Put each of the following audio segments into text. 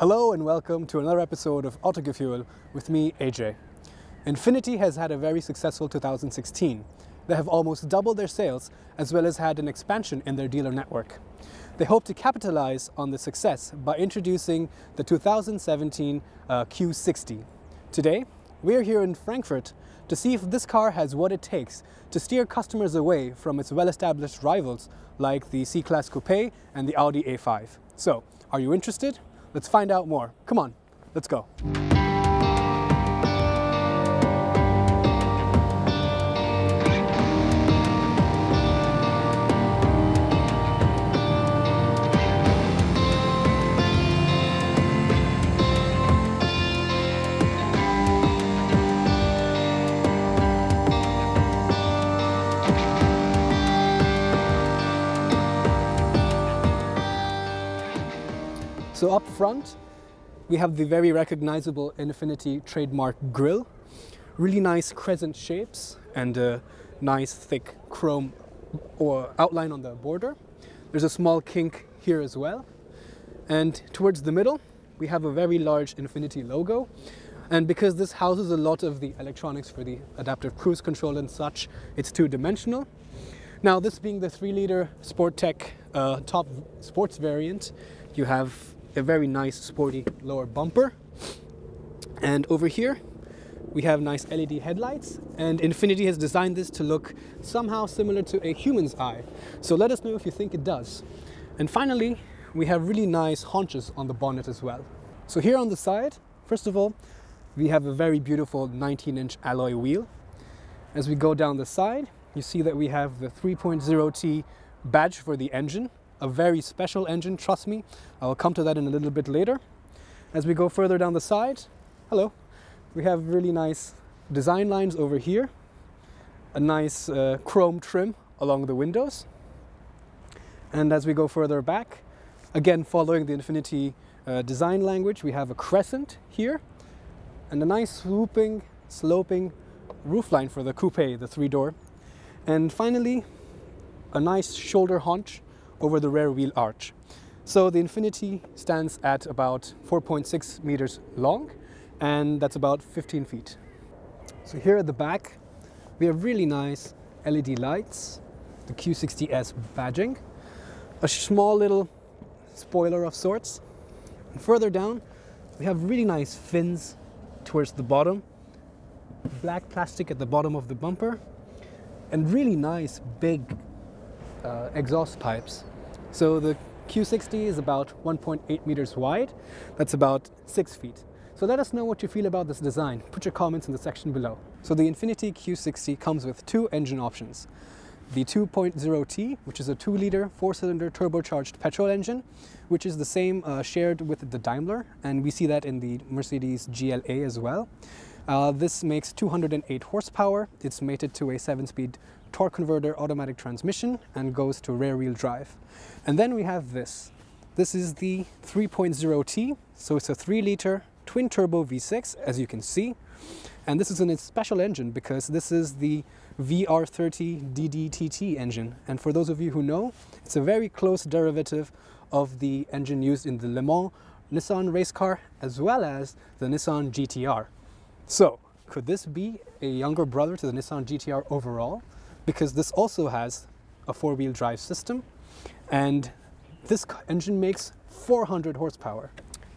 Hello and welcome to another episode of Autogefühl with me, AJ. Infiniti has had a very successful 2016. They have almost doubled their sales as well as had an expansion in their dealer network. They hope to capitalize on the success by introducing the 2017 uh, Q60. Today, we are here in Frankfurt to see if this car has what it takes to steer customers away from its well-established rivals like the C-Class Coupe and the Audi A5. So, are you interested? Let's find out more. Come on, let's go. Up front, we have the very recognizable Infiniti trademark grille. Really nice crescent shapes and a nice thick chrome or outline on the border. There's a small kink here as well. And towards the middle, we have a very large Infiniti logo. And because this houses a lot of the electronics for the adaptive cruise control and such, it's two-dimensional. Now, this being the 3-liter Sport Tech uh, top sports variant, you have a very nice sporty lower bumper. And over here, we have nice LED headlights and Infiniti has designed this to look somehow similar to a human's eye. So let us know if you think it does. And finally, we have really nice haunches on the bonnet as well. So here on the side, first of all, we have a very beautiful 19 inch alloy wheel. As we go down the side, you see that we have the 3.0T badge for the engine a very special engine, trust me. I'll come to that in a little bit later. As we go further down the side, hello, we have really nice design lines over here, a nice uh, chrome trim along the windows. And as we go further back, again following the Infiniti uh, design language, we have a crescent here and a nice swooping, sloping roofline for the coupe, the three door. And finally, a nice shoulder haunch over the rear wheel arch. So the Infiniti stands at about 4.6 meters long and that's about 15 feet. So here at the back we have really nice LED lights, the Q60S badging, a small little spoiler of sorts. And further down we have really nice fins towards the bottom, black plastic at the bottom of the bumper, and really nice big uh, exhaust pipes so the Q60 is about 1.8 meters wide. That's about six feet. So let us know what you feel about this design. Put your comments in the section below. So the Infiniti Q60 comes with two engine options. The 2.0T, which is a 2-liter 4-cylinder turbocharged petrol engine, which is the same uh, shared with the Daimler, and we see that in the Mercedes GLA as well. Uh, this makes 208 horsepower. It's mated to a 7-speed torque converter automatic transmission and goes to rear wheel drive. And then we have this. This is the 3.0T, so it's a 3 liter twin turbo V6 as you can see. And this is a special engine because this is the VR30 DDTT engine. And for those of you who know, it's a very close derivative of the engine used in the Le Mans Nissan race car as well as the Nissan GTR. So, could this be a younger brother to the Nissan GTR overall? Because this also has a four-wheel drive system and this engine makes 400 horsepower.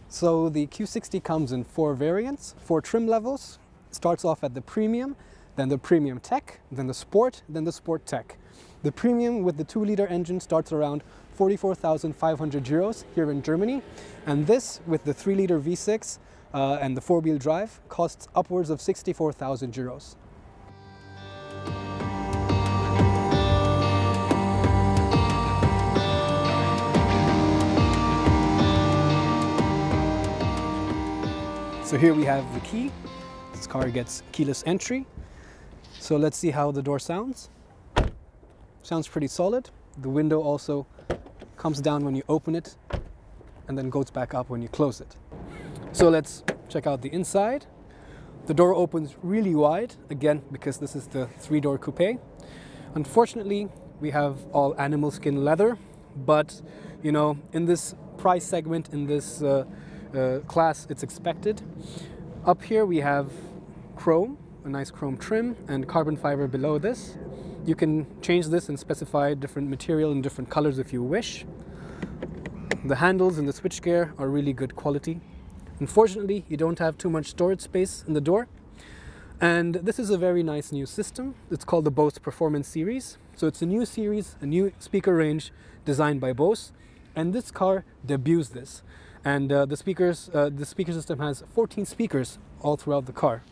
So the Q60 comes in four variants, four trim levels. Starts off at the Premium, then the Premium Tech, then the Sport, then the Sport Tech. The Premium with the 2-liter engine starts around 44,500 euros here in Germany, and this with the 3-liter V6 uh, and the 4-wheel drive costs upwards of 64,000 euros. So here we have the key. This car gets keyless entry. So let's see how the door sounds. Sounds pretty solid. The window also comes down when you open it and then goes back up when you close it. So let's check out the inside. The door opens really wide, again, because this is the three-door coupe. Unfortunately, we have all animal skin leather, but you know, in this price segment, in this uh, uh, class it's expected. Up here we have chrome, a nice chrome trim, and carbon fiber below this. You can change this and specify different material and different colors if you wish. The handles and the switchgear are really good quality. Unfortunately, you don't have too much storage space in the door. And this is a very nice new system. It's called the Bose Performance Series. So it's a new series, a new speaker range designed by Bose. And this car debuts this. And uh, the speakers, uh, the speaker system has 14 speakers all throughout the car.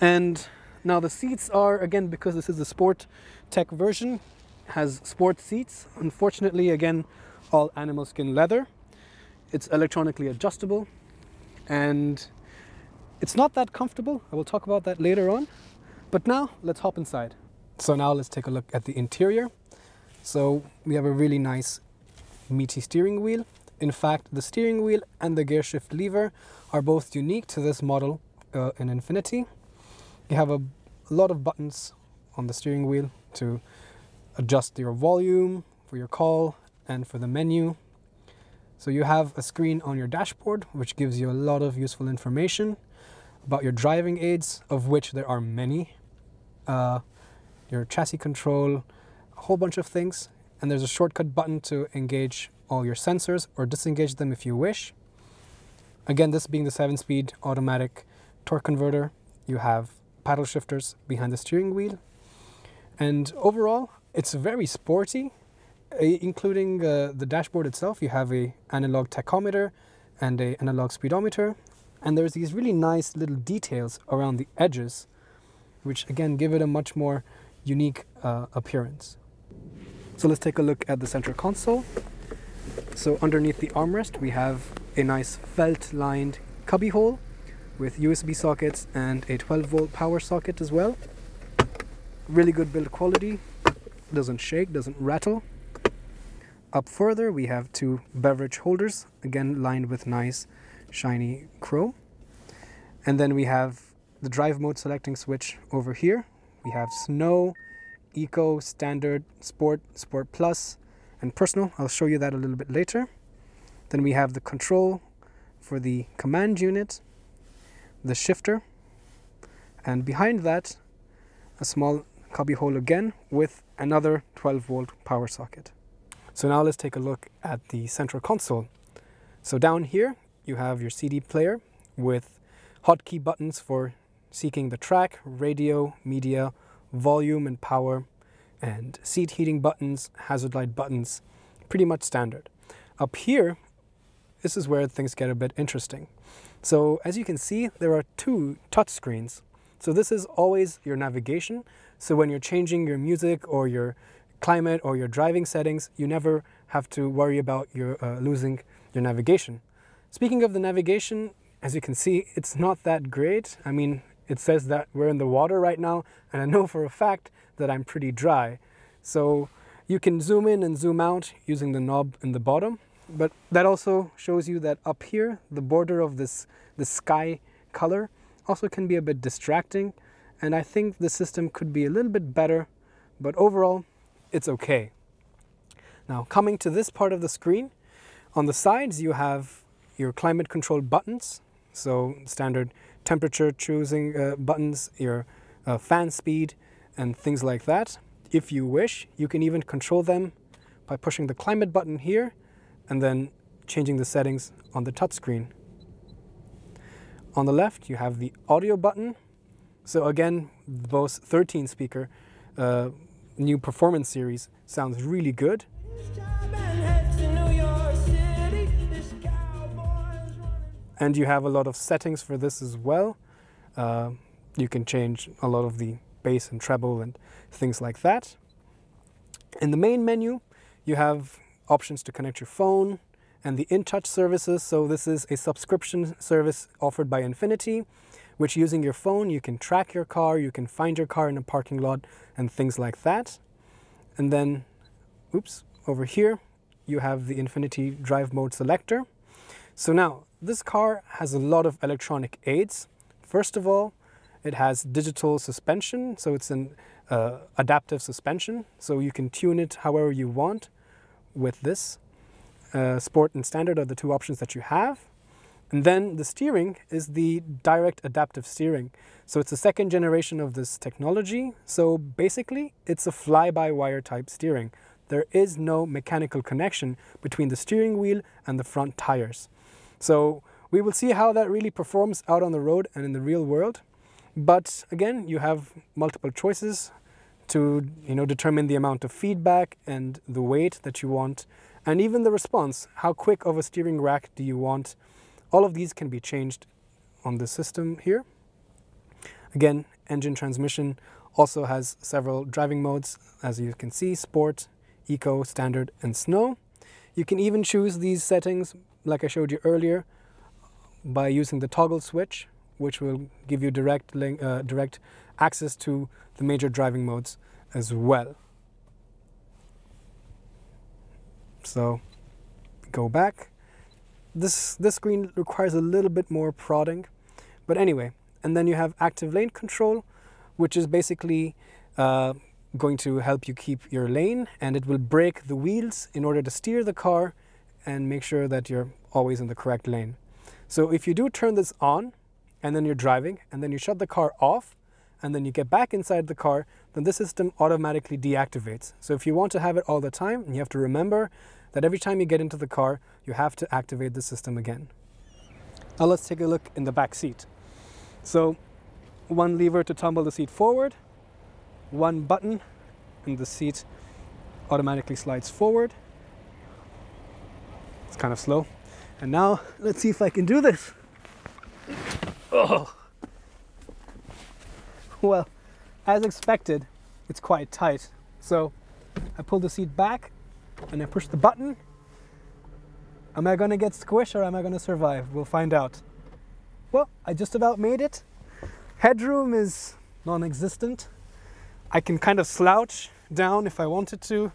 And now the seats are, again, because this is a sport tech version, has sport seats. Unfortunately, again, all animal skin leather. It's electronically adjustable and it's not that comfortable. I will talk about that later on. But now let's hop inside. So now let's take a look at the interior. So we have a really nice meaty steering wheel. In fact, the steering wheel and the gear shift lever are both unique to this model uh, in Infiniti. You have a, a lot of buttons on the steering wheel to adjust your volume for your call and for the menu. So you have a screen on your dashboard, which gives you a lot of useful information about your driving aids, of which there are many. Uh, your chassis control, a whole bunch of things. And there's a shortcut button to engage all your sensors or disengage them if you wish. Again, this being the 7-speed automatic torque converter, you have paddle shifters behind the steering wheel. And overall, it's very sporty including uh, the dashboard itself, you have a analog tachometer and a analog speedometer. And there's these really nice little details around the edges, which again give it a much more unique uh, appearance. So let's take a look at the center console. So underneath the armrest, we have a nice felt-lined cubby hole with USB sockets and a 12 volt power socket as well. Really good build quality, doesn't shake, doesn't rattle. Up further, we have two beverage holders, again lined with nice shiny chrome. And then we have the drive mode selecting switch over here. We have snow, eco, standard, sport, sport plus, and personal. I'll show you that a little bit later. Then we have the control for the command unit, the shifter, and behind that, a small cubby hole again with another 12 volt power socket. So now let's take a look at the central console. So down here you have your CD player with hotkey buttons for seeking the track, radio, media, volume and power, and seat heating buttons, hazard light buttons, pretty much standard. Up here, this is where things get a bit interesting. So as you can see, there are two touch screens. So this is always your navigation. So when you're changing your music or your climate or your driving settings, you never have to worry about your uh, losing your navigation. Speaking of the navigation, as you can see, it's not that great. I mean, it says that we're in the water right now, and I know for a fact that I'm pretty dry. So you can zoom in and zoom out using the knob in the bottom, but that also shows you that up here, the border of this, the sky color also can be a bit distracting, and I think the system could be a little bit better, but overall, it's okay. Now coming to this part of the screen, on the sides you have your climate control buttons, so standard temperature choosing uh, buttons, your uh, fan speed and things like that. If you wish, you can even control them by pushing the climate button here and then changing the settings on the touchscreen. On the left, you have the audio button. So again, Bose 13 speaker uh, new performance series sounds really good. And you have a lot of settings for this as well. Uh, you can change a lot of the bass and treble and things like that. In the main menu, you have options to connect your phone and the InTouch services. So this is a subscription service offered by Infiniti, which using your phone, you can track your car, you can find your car in a parking lot and things like that. And then, oops, over here, you have the Infiniti Drive Mode selector. So now, this car has a lot of electronic aids. First of all, it has digital suspension, so it's an uh, adaptive suspension, so you can tune it however you want with this. Uh, sport and standard are the two options that you have. And then the steering is the direct adaptive steering. So it's the second generation of this technology. So basically, it's a fly-by-wire type steering. There is no mechanical connection between the steering wheel and the front tires. So we will see how that really performs out on the road and in the real world. But again, you have multiple choices to you know, determine the amount of feedback and the weight that you want, and even the response. How quick of a steering rack do you want? All of these can be changed on the system here. Again, engine transmission also has several driving modes, as you can see, sport, eco, standard, and snow. You can even choose these settings, like I showed you earlier, by using the toggle switch, which will give you direct, link, uh, direct access to the major driving modes as well. So go back. This, this screen requires a little bit more prodding, but anyway, and then you have active lane control, which is basically uh, going to help you keep your lane and it will brake the wheels in order to steer the car and make sure that you're always in the correct lane. So if you do turn this on and then you're driving and then you shut the car off and then you get back inside the car, then the system automatically deactivates. So if you want to have it all the time, you have to remember that every time you get into the car, you have to activate the system again. Now let's take a look in the back seat. So one lever to tumble the seat forward, one button and the seat automatically slides forward. Kind of slow. And now let's see if I can do this. Oh. Well, as expected, it's quite tight. So I pull the seat back and I push the button. Am I gonna get squished or am I gonna survive? We'll find out. Well, I just about made it. Headroom is non-existent. I can kind of slouch down if I wanted to,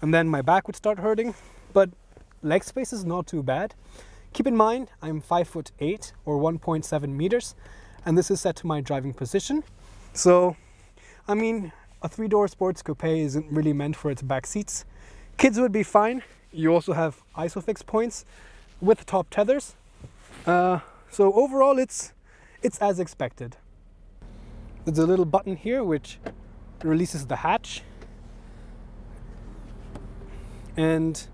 and then my back would start hurting, but leg space is not too bad. Keep in mind, I'm five foot eight or 1.7 meters, and this is set to my driving position. So, I mean, a three-door sports coupe isn't really meant for its back seats. Kids would be fine. You also have ISOFIX points with top tethers. Uh, so overall, it's it's as expected. There's a little button here which releases the hatch. And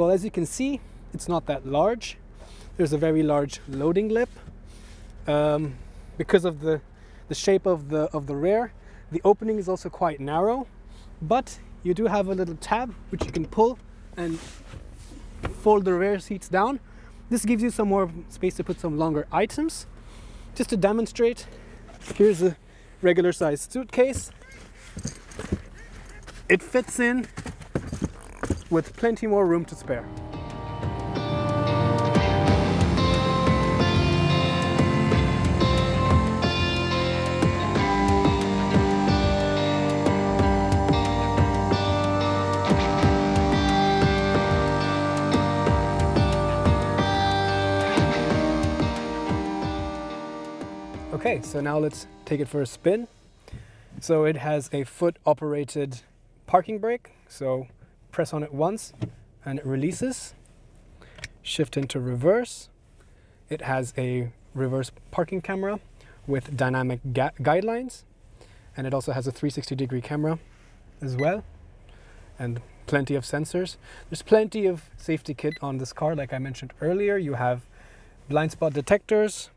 well, as you can see, it's not that large. There's a very large loading lip. Um, because of the the shape of the, of the rear. The opening is also quite narrow, but you do have a little tab which you can pull and fold the rear seats down. This gives you some more space to put some longer items. Just to demonstrate, here's a regular sized suitcase. It fits in with plenty more room to spare. Okay, so now let's take it for a spin. So it has a foot operated parking brake. So press on it once and it releases. Shift into reverse. It has a reverse parking camera with dynamic guidelines. And it also has a 360 degree camera as well. And plenty of sensors. There's plenty of safety kit on this car, like I mentioned earlier. You have blind spot detectors,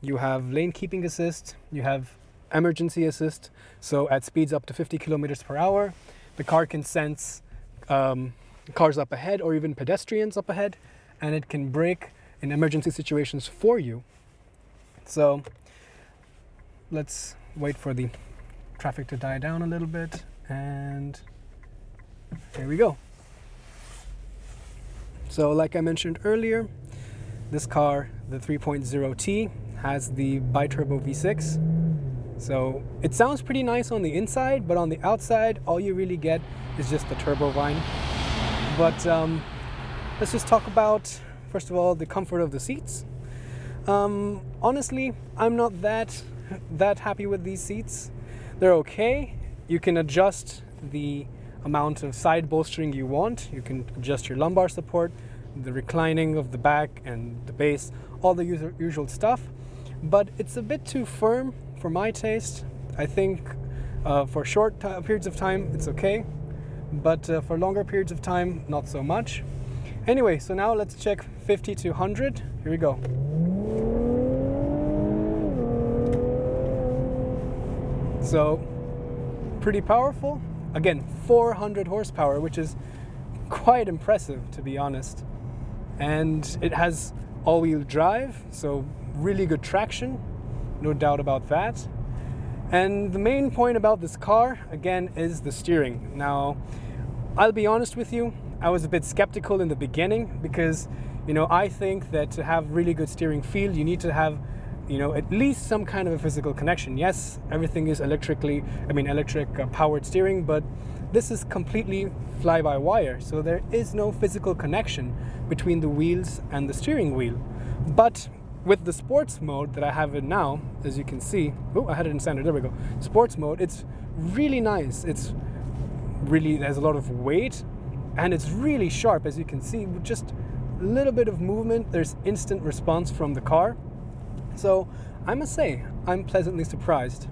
you have lane keeping assist, you have emergency assist. So at speeds up to 50 kilometers per hour, the car can sense um, cars up ahead or even pedestrians up ahead, and it can brake in emergency situations for you. So let's wait for the traffic to die down a little bit, and here we go. So like I mentioned earlier, this car, the 3.0T, has the biturbo V6. So it sounds pretty nice on the inside, but on the outside, all you really get is just the turbovine. But um, let's just talk about, first of all, the comfort of the seats. Um, honestly, I'm not that that happy with these seats. They're okay. You can adjust the amount of side bolstering you want. You can adjust your lumbar support, the reclining of the back and the base, all the usual stuff. But it's a bit too firm for my taste. I think uh, for short periods of time, it's okay. But uh, for longer periods of time, not so much. Anyway, so now let's check 50 to 100. Here we go. So, pretty powerful. Again, 400 horsepower, which is quite impressive to be honest. And it has all wheel drive, so really good traction, no doubt about that. And the main point about this car, again, is the steering. Now, I'll be honest with you, I was a bit skeptical in the beginning because, you know, I think that to have really good steering feel, you need to have, you know, at least some kind of a physical connection. Yes, everything is electrically, I mean, electric uh, powered steering, but this is completely fly-by-wire, so there is no physical connection between the wheels and the steering wheel. But with the sports mode that I have it now, as you can see, oh, I had it in standard, there we go. Sports mode, it's really nice. It's really, there's a lot of weight and it's really sharp, as you can see, just a little bit of movement, there's instant response from the car. So I must say, I'm pleasantly surprised.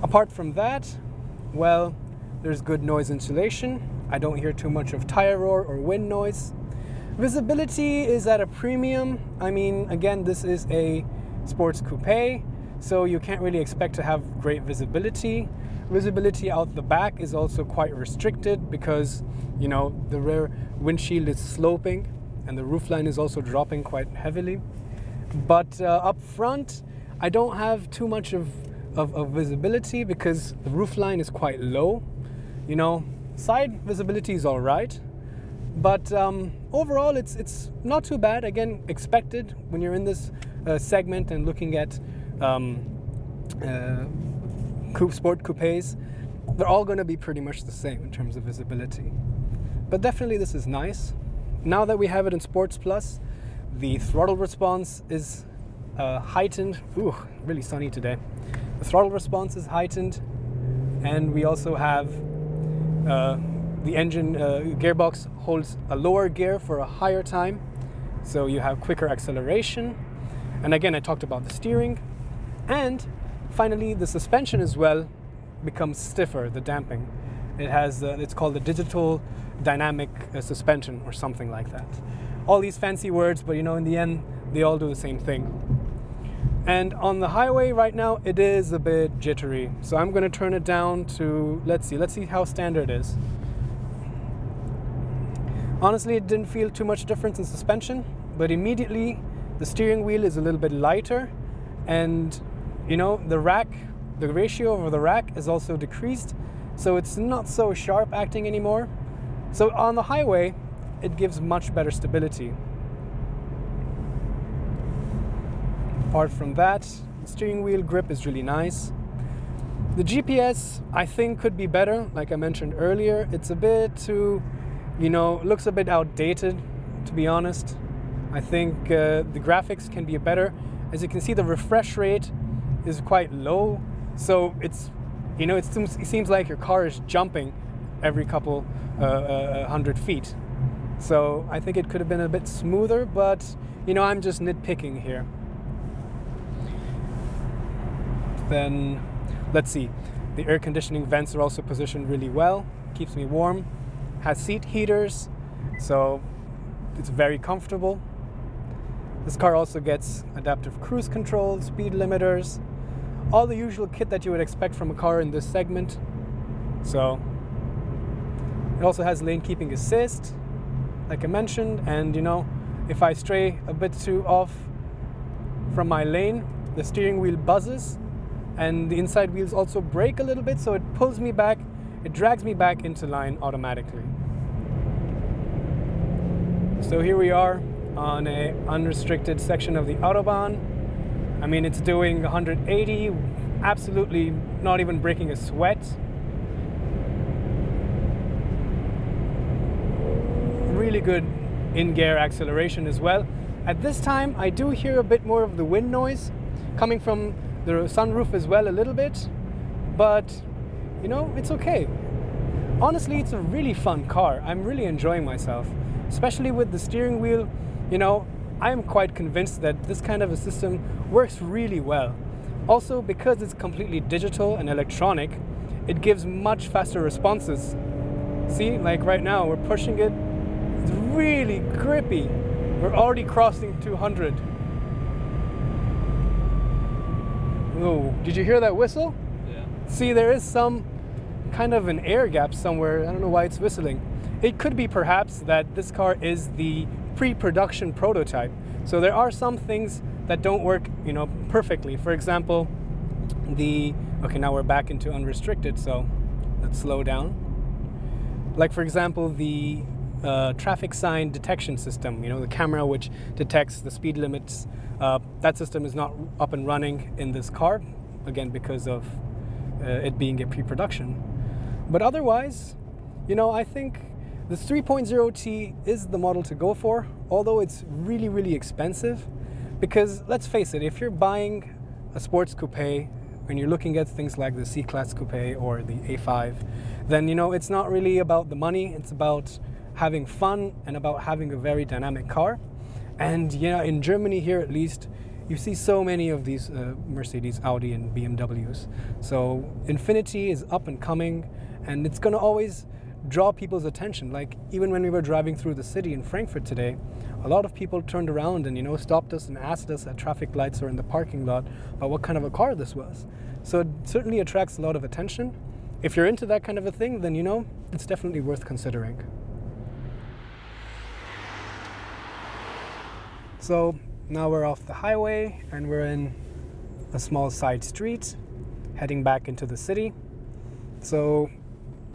Apart from that, well, there's good noise insulation. I don't hear too much of tire roar or wind noise. Visibility is at a premium. I mean, again, this is a sports coupe, so you can't really expect to have great visibility. Visibility out the back is also quite restricted because, you know, the rear windshield is sloping and the roofline is also dropping quite heavily. But uh, up front, I don't have too much of, of, of visibility because the roofline is quite low you know, side visibility is all right, but um, overall it's it's not too bad. Again, expected when you're in this uh, segment and looking at um, uh, coupe sport coupes. They're all going to be pretty much the same in terms of visibility. But definitely this is nice. Now that we have it in Sports Plus, the throttle response is uh, heightened. Ooh, really sunny today. The throttle response is heightened, and we also have uh, the engine uh, gearbox holds a lower gear for a higher time, so you have quicker acceleration. And again, I talked about the steering. And finally, the suspension as well becomes stiffer, the damping. It has, uh, it's called the digital dynamic uh, suspension or something like that. All these fancy words, but you know, in the end, they all do the same thing. And on the highway right now, it is a bit jittery. So I'm gonna turn it down to, let's see, let's see how standard is. Honestly, it didn't feel too much difference in suspension, but immediately the steering wheel is a little bit lighter and you know, the rack, the ratio over the rack is also decreased. So it's not so sharp acting anymore. So on the highway, it gives much better stability. Apart from that, steering wheel grip is really nice. The GPS, I think, could be better. Like I mentioned earlier, it's a bit too, you know, looks a bit outdated, to be honest. I think uh, the graphics can be better. As you can see, the refresh rate is quite low. So it's, you know, it seems, it seems like your car is jumping every couple uh, uh, hundred feet. So I think it could have been a bit smoother, but, you know, I'm just nitpicking here. Then let's see, the air conditioning vents are also positioned really well, keeps me warm, has seat heaters, so it's very comfortable. This car also gets adaptive cruise control, speed limiters, all the usual kit that you would expect from a car in this segment. So it also has lane keeping assist, like I mentioned, and you know, if I stray a bit too off from my lane, the steering wheel buzzes and the inside wheels also brake a little bit so it pulls me back it drags me back into line automatically. So here we are on a unrestricted section of the autobahn. I mean it's doing 180 absolutely not even breaking a sweat. Really good in-gear acceleration as well. At this time I do hear a bit more of the wind noise coming from the sunroof as well a little bit, but you know, it's okay. Honestly, it's a really fun car. I'm really enjoying myself. especially with the steering wheel, you know, I'm quite convinced that this kind of a system works really well. Also, because it's completely digital and electronic, it gives much faster responses. See, like right now, we're pushing it, it's really grippy. We're already crossing 200. Oh, did you hear that whistle? Yeah. See, there is some kind of an air gap somewhere. I don't know why it's whistling. It could be perhaps that this car is the pre-production prototype. So there are some things that don't work, you know, perfectly. For example, the okay, now we're back into unrestricted, so let's slow down. Like for example, the uh, traffic sign detection system, you know, the camera which detects the speed limits. Uh, that system is not up and running in this car, again because of uh, it being a pre-production. But otherwise, you know, I think this 3.0T is the model to go for, although it's really, really expensive. Because let's face it, if you're buying a sports coupe and you're looking at things like the C-Class coupe or the A5, then you know it's not really about the money. It's about having fun and about having a very dynamic car. And yeah, in Germany here at least, you see so many of these uh, Mercedes, Audi, and BMWs. So Infiniti is up and coming, and it's going to always draw people's attention. Like even when we were driving through the city in Frankfurt today, a lot of people turned around and you know stopped us and asked us at traffic lights or in the parking lot about what kind of a car this was. So it certainly attracts a lot of attention. If you're into that kind of a thing, then you know it's definitely worth considering. So now we're off the highway and we're in a small side street heading back into the city. So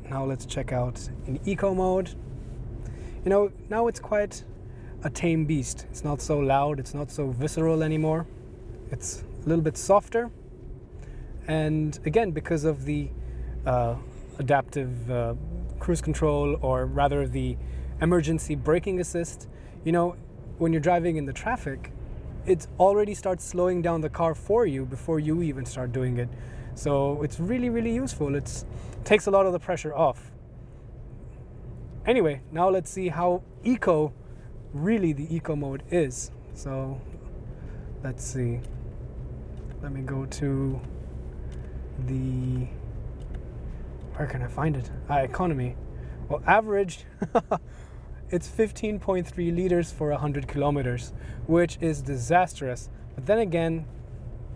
now let's check out in eco mode. You know, now it's quite a tame beast. It's not so loud, it's not so visceral anymore. It's a little bit softer. And again, because of the uh, adaptive uh, cruise control, or rather the emergency braking assist, you know, when you're driving in the traffic, it already starts slowing down the car for you before you even start doing it. So it's really, really useful. It takes a lot of the pressure off. Anyway, now let's see how eco really the eco mode is. So let's see. Let me go to the where can I find it? Ah, economy. Well, average it's 15.3 liters for 100 kilometers, which is disastrous. But then again,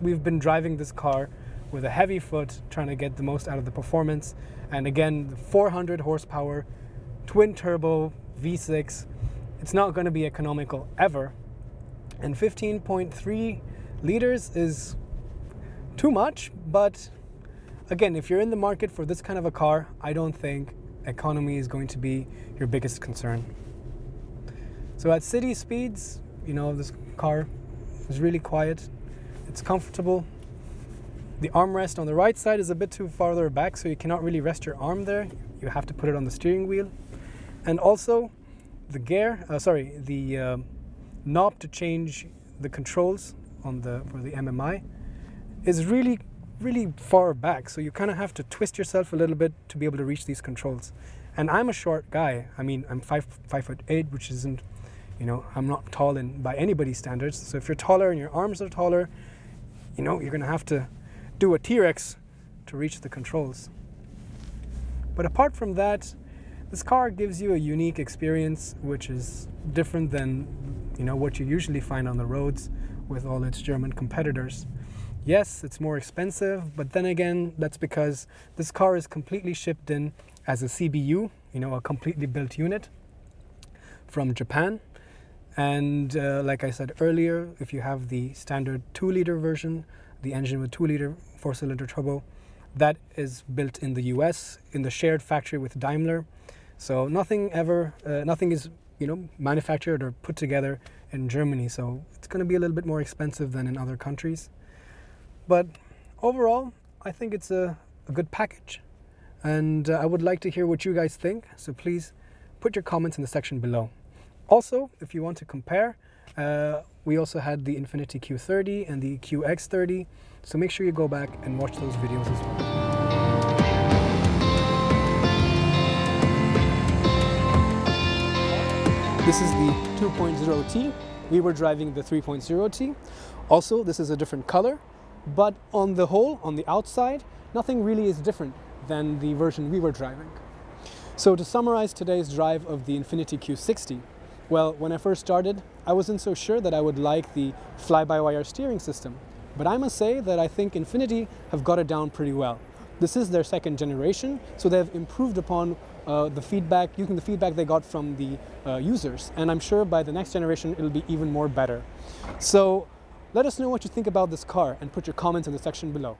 we've been driving this car with a heavy foot, trying to get the most out of the performance. And again, 400 horsepower, twin turbo V6 it's not going to be economical ever. And 15.3 liters is too much, but again, if you're in the market for this kind of a car, I don't think economy is going to be your biggest concern. So at city speeds, you know, this car is really quiet. It's comfortable. The armrest on the right side is a bit too farther back, so you cannot really rest your arm there. You have to put it on the steering wheel. And also, the gear, uh, sorry, the uh, knob to change the controls on the for the MMI is really really far back so you kind of have to twist yourself a little bit to be able to reach these controls and I'm a short guy I mean I'm five five foot eight which isn't you know I'm not tall in by anybody's standards so if you're taller and your arms are taller you know you're gonna have to do a T-Rex to reach the controls but apart from that this car gives you a unique experience which is different than you know what you usually find on the roads with all its German competitors. Yes, it's more expensive, but then again, that's because this car is completely shipped in as a CBU, you know, a completely built unit from Japan. And uh, like I said earlier, if you have the standard 2 liter version, the engine with 2 liter 4 cylinder turbo, that is built in the US in the shared factory with Daimler. So nothing ever, uh, nothing is you know manufactured or put together in Germany. So it's going to be a little bit more expensive than in other countries. But overall, I think it's a, a good package. And uh, I would like to hear what you guys think. So please put your comments in the section below. Also, if you want to compare, uh, we also had the Infiniti Q30 and the QX30. So make sure you go back and watch those videos as well. This is the 2.0T. We were driving the 3.0T. Also, this is a different color, but on the whole, on the outside, nothing really is different than the version we were driving. So to summarize today's drive of the Infiniti Q60, well, when I first started, I wasn't so sure that I would like the fly-by-wire steering system. But I must say that I think Infiniti have got it down pretty well. This is their second generation, so they've improved upon uh, the feedback, using the feedback they got from the uh, users. And I'm sure by the next generation, it'll be even more better. So let us know what you think about this car and put your comments in the section below.